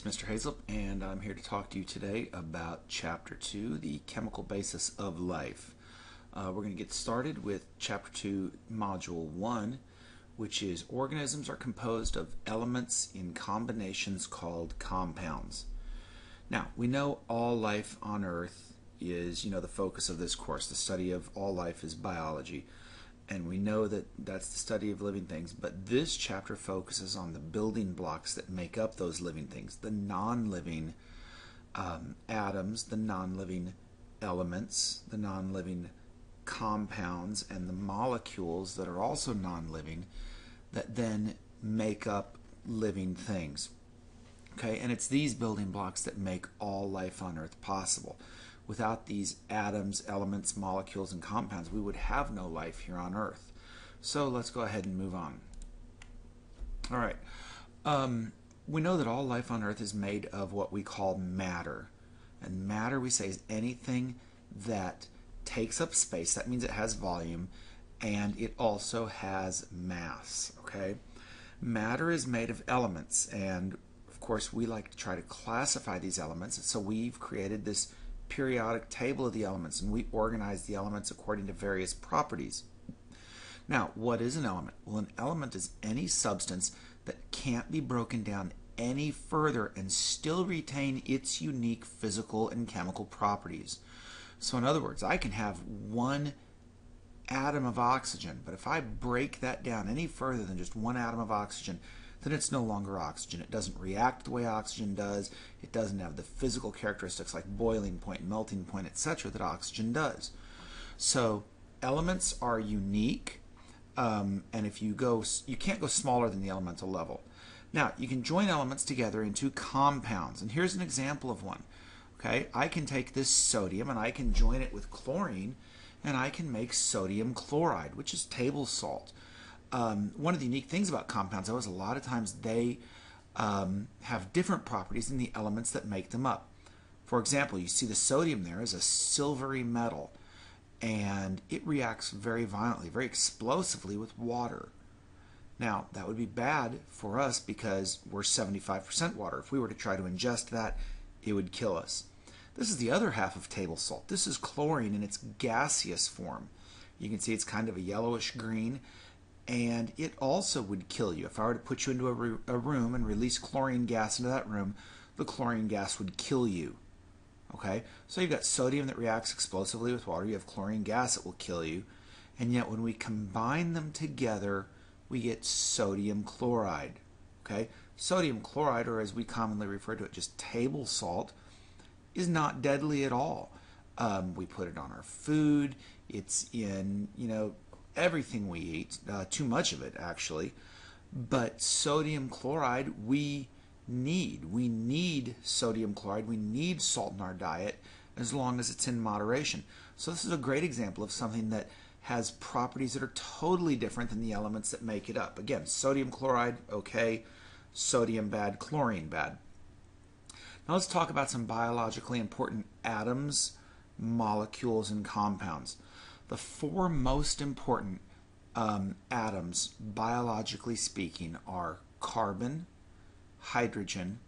It's Mr. Hazel, and I'm here to talk to you today about Chapter 2, the chemical basis of life. Uh, we're going to get started with Chapter 2, Module 1, which is organisms are composed of elements in combinations called compounds. Now, we know all life on Earth is, you know, the focus of this course. The study of all life is biology and we know that that's the study of living things. But this chapter focuses on the building blocks that make up those living things, the non living um, atoms, the non living elements, the non living compounds, and the molecules that are also non living that then make up living things. Okay, and it's these building blocks that make all life on Earth possible without these atoms, elements, molecules, and compounds, we would have no life here on Earth. So let's go ahead and move on. All right. Um, we know that all life on Earth is made of what we call matter. And matter, we say, is anything that takes up space. That means it has volume and it also has mass. Okay? Matter is made of elements, and of course, we like to try to classify these elements. So we've created this periodic table of the elements, and we organize the elements according to various properties. Now, what is an element? Well, an element is any substance that can't be broken down any further and still retain its unique physical and chemical properties. So, in other words, I can have one atom of oxygen, but if I break that down any further than just one atom of oxygen, then it's no longer oxygen. It doesn't react the way oxygen does. It doesn't have the physical characteristics like boiling point, melting point, etc. that oxygen does. So elements are unique, um, and if you go, you can't go smaller than the elemental level. Now you can join elements together into compounds, and here's an example of one. Okay, I can take this sodium and I can join it with chlorine, and I can make sodium chloride, which is table salt um, one of the unique things about compounds, though, is a lot of times they um, have different properties than the elements that make them up. For example, you see the sodium there is a silvery metal, and it reacts very violently, very explosively with water. Now, that would be bad for us because we're 75% water. If we were to try to ingest that, it would kill us. This is the other half of table salt. This is chlorine in its gaseous form. You can see it's kind of a yellowish green and it also would kill you. If I were to put you into a, a, room and release chlorine gas into that room, the chlorine gas would kill you. Okay, so you've got sodium that reacts explosively with water, you have chlorine gas that will kill you, and yet when we combine them together, we get sodium chloride. Okay, sodium chloride, or as we commonly refer to it, just table salt, is not deadly at all. Um, we put it on our food. It's in, you know, everything we eat, uh, too much of it actually. But sodium chloride, we need. We need sodium chloride. We need salt in our diet as long as it's in moderation. So, this is a great example of something that has properties that are totally different than the elements that make it up. Again, sodium chloride, okay, sodium bad, chlorine bad. Now, let's talk about some biologically important atoms, molecules, and compounds. The four most important um, atoms, biologically speaking, are carbon, hydrogen,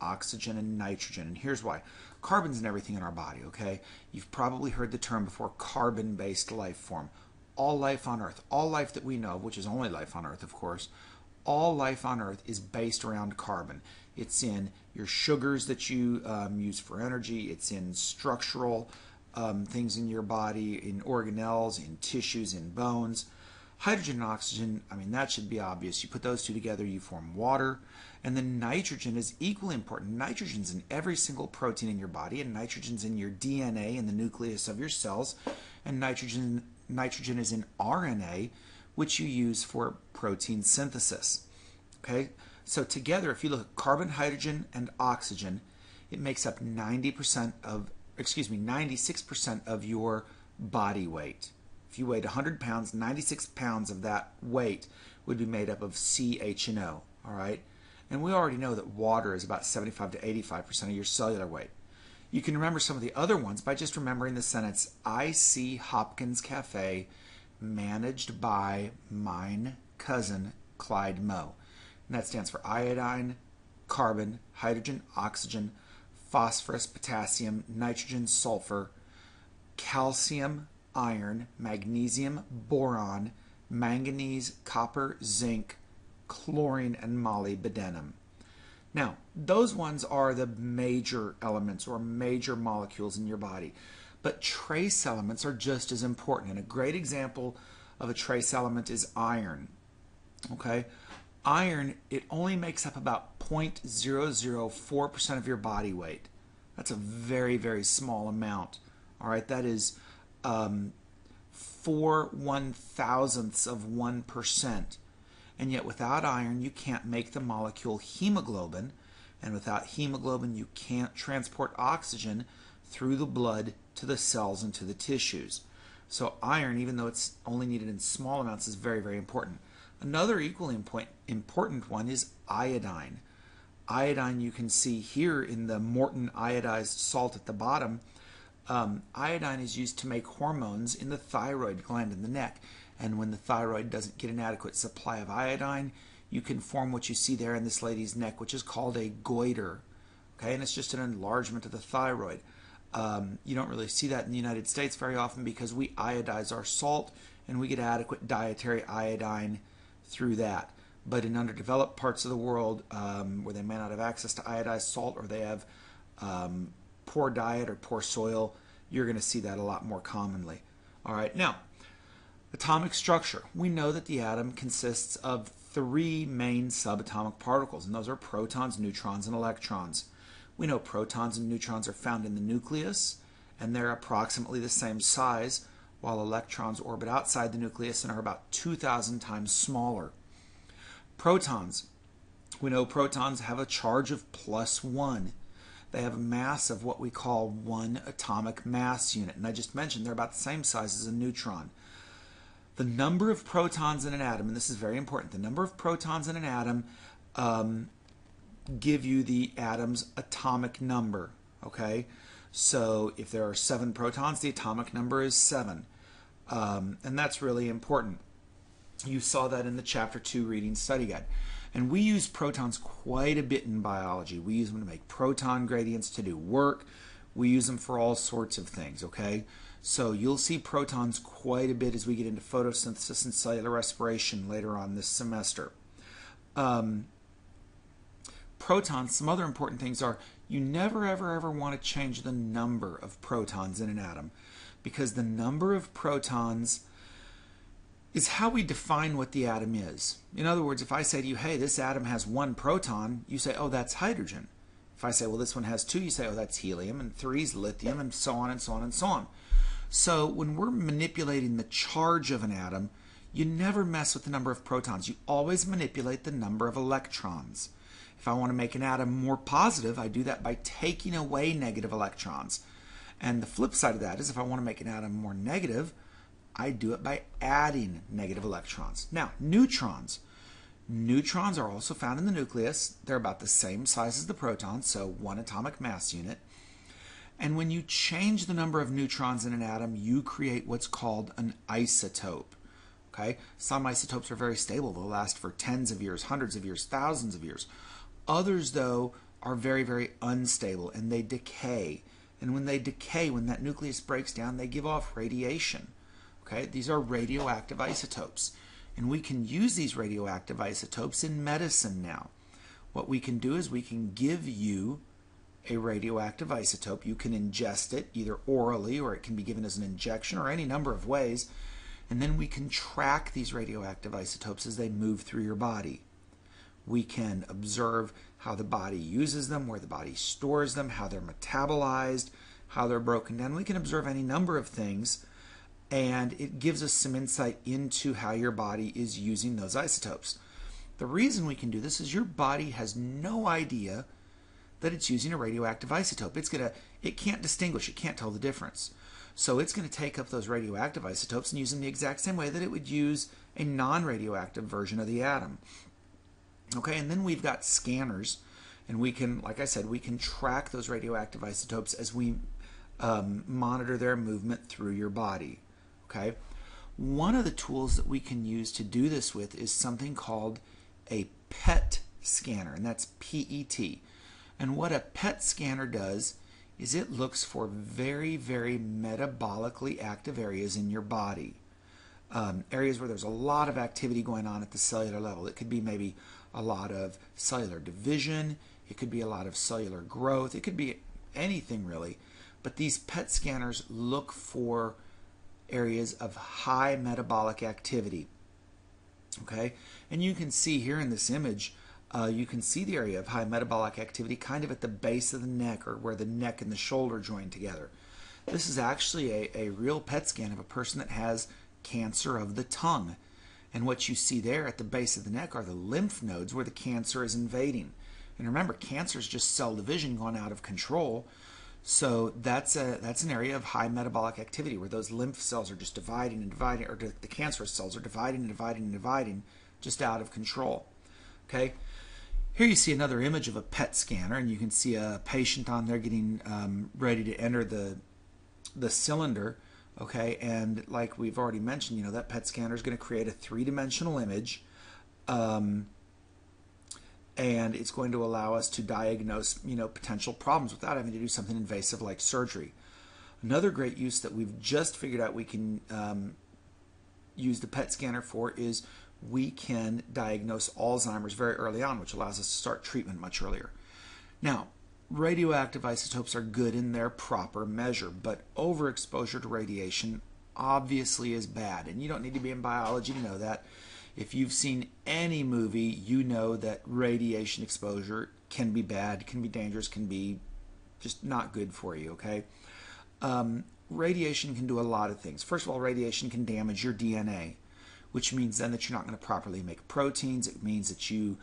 oxygen, and nitrogen. And here's why carbon's in everything in our body, okay? You've probably heard the term before carbon based life form. All life on Earth, all life that we know, which is only life on Earth, of course, all life on Earth is based around carbon. It's in your sugars that you um, use for energy, it's in structural um, things in your body, in organelles, in tissues, in bones. Hydrogen and oxygen, I mean, that should be obvious. You put those two together, you form water. And then nitrogen is equally important. Nitrogen's in every single protein in your body, and nitrogen's in your DNA in the nucleus of your cells. And nitrogen, nitrogen is in RNA, which you use for protein synthesis. Okay? So together, if you look at carbon, hydrogen, and oxygen, it makes up 90% of excuse me, 96% of your body weight. If you weighed 100 pounds, 96 pounds of that weight would be made up of CHNO, all right? And we already know that water is about 75 to 85% of your cellular weight. You can remember some of the other ones by just remembering the sentence I see Hopkins Cafe managed by mine cousin Clyde Moe. And that stands for iodine, carbon, hydrogen, oxygen, phosphorus, potassium, nitrogen, sulfur, calcium, iron, magnesium, boron, manganese, copper, zinc, chlorine, and molybdenum. Now, those ones are the major elements or major molecules in your body. But trace elements are just as important. And a great example of a trace element is iron. Okay? Iron, it only makes up about 0.004% of your body weight. That's a very, very small amount. All right, that is um, four one thousandths of 1%. And yet, without iron, you can't make the molecule hemoglobin. And without hemoglobin, you can't transport oxygen through the blood to the cells and to the tissues. So, iron, even though it's only needed in small amounts, is very, very important. Another equally important one is iodine. Iodine, you can see here in the Morton iodized salt at the bottom. Um, iodine is used to make hormones in the thyroid gland in the neck. And when the thyroid doesn't get an adequate supply of iodine, you can form what you see there in this lady's neck, which is called a goiter. Okay, and it's just an enlargement of the thyroid. Um, you don't really see that in the United States very often because we iodize our salt and we get adequate dietary iodine through that. But in underdeveloped parts of the world um, where they may not have access to iodized salt or they have um, poor diet or poor soil, you're going to see that a lot more commonly. All right, now Atomic structure. We know that the atom consists of three main subatomic particles, and those are protons, neutrons, and electrons. We know protons and neutrons are found in the nucleus, and they're approximately the same size, while electrons orbit outside the nucleus and are about 2,000 times smaller. Protons. We know protons have a charge of plus one. They have a mass of what we call one atomic mass unit. And I just mentioned they're about the same size as a neutron the number of protons in an atom, and this is very important, the number of protons in an atom um, give you the atom's atomic number. Okay, so if there are seven protons, the atomic number is seven, um, and that's really important. You saw that in the chapter two reading study guide. And we use protons quite a bit in biology. We use them to make proton gradients to do work. We use them for all sorts of things, okay? So you'll see protons quite a bit as we get into photosynthesis and cellular respiration later on this semester. Um, protons, some other important things are you never ever ever want to change the number of protons in an atom because the number of protons is how we define what the atom is. In other words, if I say to you, hey, this atom has one proton, you say, oh, that's hydrogen. If I say, well, this one has two, you say, oh, that's helium, and three is lithium, and so on and so on and so on. So when we're manipulating the charge of an atom, you never mess with the number of protons. You always manipulate the number of electrons. If I want to make an atom more positive, I do that by taking away negative electrons. And the flip side of that is if I want to make an atom more negative, I do it by adding negative electrons. Now, neutrons. Neutrons are also found in the nucleus. They're about the same size as the protons, so one atomic mass unit. And when you change the number of neutrons in an atom, you create what's called an isotope. Okay? Some isotopes are very stable. They'll last for tens of years, hundreds of years, thousands of years. Others, though, are very, very unstable and they decay. And when they decay, when that nucleus breaks down, they give off radiation. Okay? These are radioactive isotopes. And we can use these radioactive isotopes in medicine now. What we can do is we can give you a radioactive isotope. You can ingest it either orally or it can be given as an injection or any number of ways. And then we can track these radioactive isotopes as they move through your body. We can observe how the body uses them, where the body stores them, how they're metabolized, how they're broken down. We can observe any number of things, and it gives us some insight into how your body is using those isotopes. The reason we can do this is your body has no idea that it's using a radioactive isotope. It's gonna it can't distinguish, it can't tell the difference. So it's going to take up those radioactive isotopes and use them the exact same way that it would use a non-radioactive version of the atom. Okay, and then we've got scanners, and we can, like I said, we can track those radioactive isotopes as we um, monitor their movement through your body. Okay, one of the tools that we can use to do this with is something called a PET scanner, and that's PET. And what a PET scanner does is it looks for very, very metabolically active areas in your body. Um, areas where there's a lot of activity going on at the cellular level. It could be maybe a lot of cellular division, it could be a lot of cellular growth, it could be anything really. But these PET scanners look for areas of high metabolic activity. Okay, and you can see here in this image, uh, you can see the area of high metabolic activity kind of at the base of the neck or where the neck and the shoulder join together. This is actually a, a real PET scan of a person that has cancer of the tongue. And what you see there at the base of the neck are the lymph nodes where the cancer is invading. And remember, cancer is just cell division gone out of control. So that's a that's an area of high metabolic activity where those lymph cells are just dividing and dividing, or the cancerous cells are dividing and dividing and dividing, just out of control. Okay. Here you see another image of a PET scanner, and you can see a patient on there getting um, ready to enter the the cylinder. Okay, and like we've already mentioned, you know that PET scanner is going to create a three-dimensional image, um, and it's going to allow us to diagnose you know potential problems without having to do something invasive like surgery. Another great use that we've just figured out we can um, use the PET scanner for is we can diagnose Alzheimer's very early on, which allows us to start treatment much earlier. Now, radioactive isotopes are good in their proper measure, but overexposure to radiation obviously is bad. And you don't need to be in biology to know that. If you've seen any movie, you know that radiation exposure can be bad, can be dangerous, can be just not good for you, okay? Um, radiation can do a lot of things. First of all, radiation can damage your DNA which means then that you're not going to properly make proteins. It means that you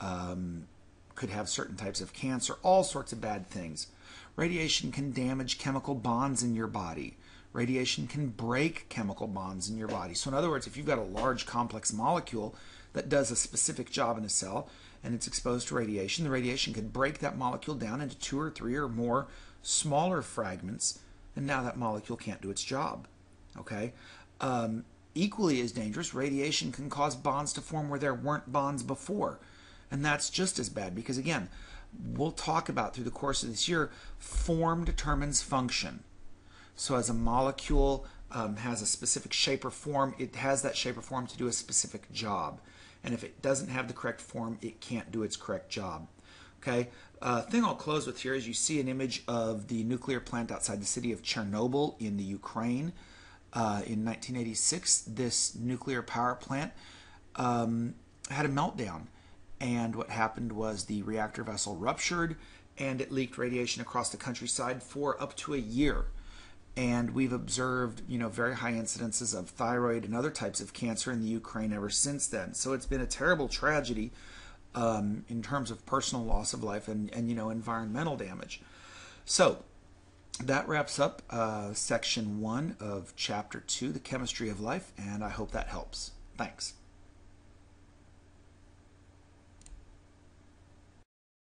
um, could have certain types of cancer, all sorts of bad things. Radiation can damage chemical bonds in your body. Radiation can break chemical bonds in your body. So, in other words, if you've got a large complex molecule that does a specific job in a cell and it's exposed to radiation, the radiation can break that molecule down into two or three or more smaller fragments, and now that molecule can't do its job. Okay? Um, Equally as dangerous, radiation can cause bonds to form where there weren't bonds before. And that's just as bad because, again, we'll talk about through the course of this year, form determines function. So, as a molecule um, has a specific shape or form, it has that shape or form to do a specific job. And if it doesn't have the correct form, it can't do its correct job. Okay, uh, thing I'll close with here is you see an image of the nuclear plant outside the city of Chernobyl in the Ukraine. Uh, in 1986, this nuclear power plant um, had a meltdown. And what happened was the reactor vessel ruptured and it leaked radiation across the countryside for up to a year. And we've observed, you know, very high incidences of thyroid and other types of cancer in the Ukraine ever since then. So it's been a terrible tragedy um, in terms of personal loss of life and, and, you know, environmental damage. So that wraps up uh, section one of chapter two, the chemistry of life, and I hope that helps. Thanks.